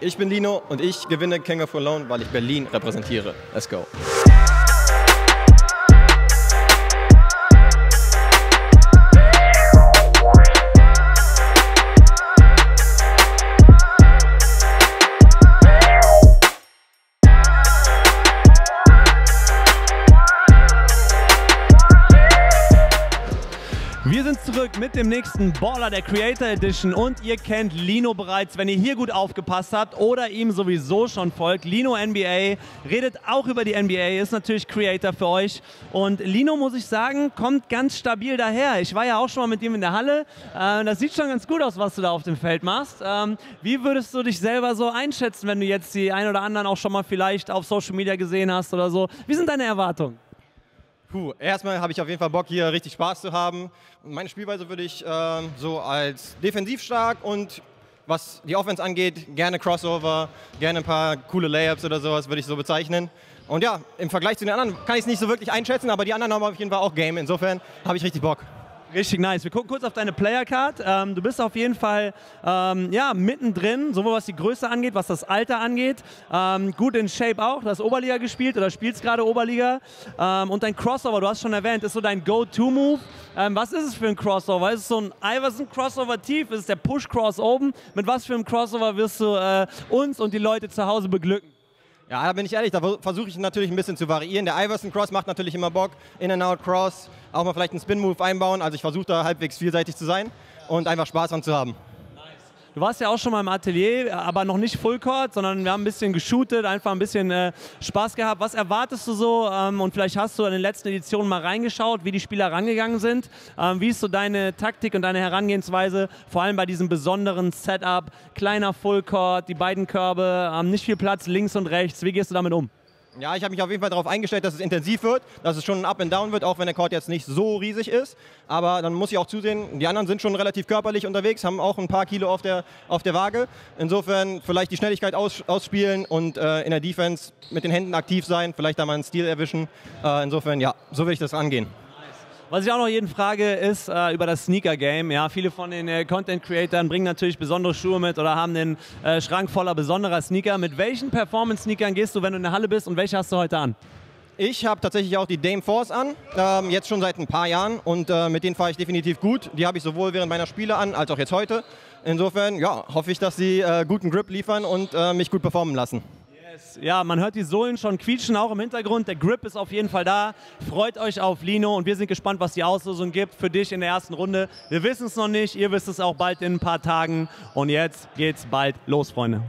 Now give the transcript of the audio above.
Ich bin Lino und ich gewinne King of Alone, weil ich Berlin repräsentiere. Let's go. Wir sind zurück mit dem nächsten Baller der Creator Edition und ihr kennt Lino bereits, wenn ihr hier gut aufgepasst habt oder ihm sowieso schon folgt. Lino NBA redet auch über die NBA, ist natürlich Creator für euch und Lino, muss ich sagen, kommt ganz stabil daher. Ich war ja auch schon mal mit ihm in der Halle, äh, das sieht schon ganz gut aus, was du da auf dem Feld machst. Ähm, wie würdest du dich selber so einschätzen, wenn du jetzt die ein oder anderen auch schon mal vielleicht auf Social Media gesehen hast oder so? Wie sind deine Erwartungen? Puh, erstmal habe ich auf jeden Fall Bock, hier richtig Spaß zu haben. Meine Spielweise würde ich äh, so als defensiv stark und was die Offense angeht, gerne Crossover, gerne ein paar coole Layups oder sowas würde ich so bezeichnen. Und ja, im Vergleich zu den anderen kann ich es nicht so wirklich einschätzen, aber die anderen haben auf jeden Fall auch Game. Insofern habe ich richtig Bock. Richtig nice. Wir gucken kurz auf deine Player Card. Ähm, du bist auf jeden Fall ähm, ja, mittendrin, sowohl was die Größe angeht, was das Alter angeht. Ähm, gut in Shape auch. Du hast Oberliga gespielt oder spielst gerade Oberliga. Ähm, und dein Crossover, du hast schon erwähnt, ist so dein Go-To-Move. Ähm, was ist es für ein Crossover? Ist es so ein Iverson-Crossover tief? Ist es der Push-Cross oben? Mit was für einem Crossover wirst du äh, uns und die Leute zu Hause beglücken? Ja, da bin ich ehrlich, da versuche ich natürlich ein bisschen zu variieren. Der Iverson Cross macht natürlich immer Bock. In-and-out Cross, auch mal vielleicht einen Spin-Move einbauen. Also ich versuche da halbwegs vielseitig zu sein und einfach Spaß dran zu haben. Du warst ja auch schon mal im Atelier, aber noch nicht Fullcourt, sondern wir haben ein bisschen geshootet, einfach ein bisschen äh, Spaß gehabt. Was erwartest du so? Ähm, und vielleicht hast du in den letzten Editionen mal reingeschaut, wie die Spieler rangegangen sind. Ähm, wie ist so deine Taktik und deine Herangehensweise, vor allem bei diesem besonderen Setup? Kleiner Fullcourt, die beiden Körbe, ähm, nicht viel Platz links und rechts. Wie gehst du damit um? Ja, ich habe mich auf jeden Fall darauf eingestellt, dass es intensiv wird, dass es schon ein Up and Down wird, auch wenn der Court jetzt nicht so riesig ist. Aber dann muss ich auch zusehen, die anderen sind schon relativ körperlich unterwegs, haben auch ein paar Kilo auf der, auf der Waage. Insofern vielleicht die Schnelligkeit aus, ausspielen und äh, in der Defense mit den Händen aktiv sein, vielleicht da mal einen Stil erwischen. Äh, insofern, ja, so will ich das angehen. Was ich auch noch jeden frage, ist äh, über das Sneaker-Game. Ja, viele von den äh, Content-Creatern bringen natürlich besondere Schuhe mit oder haben den äh, Schrank voller besonderer Sneaker. Mit welchen Performance-Sneakern gehst du, wenn du in der Halle bist und welche hast du heute an? Ich habe tatsächlich auch die Dame Force an, ähm, jetzt schon seit ein paar Jahren und äh, mit denen fahre ich definitiv gut. Die habe ich sowohl während meiner Spiele an, als auch jetzt heute. Insofern ja, hoffe ich, dass sie äh, guten Grip liefern und äh, mich gut performen lassen. Ja, man hört die Sohlen schon quietschen, auch im Hintergrund. Der Grip ist auf jeden Fall da. Freut euch auf Lino und wir sind gespannt, was die Auslosung gibt für dich in der ersten Runde. Wir wissen es noch nicht, ihr wisst es auch bald in ein paar Tagen. Und jetzt geht's bald los, Freunde.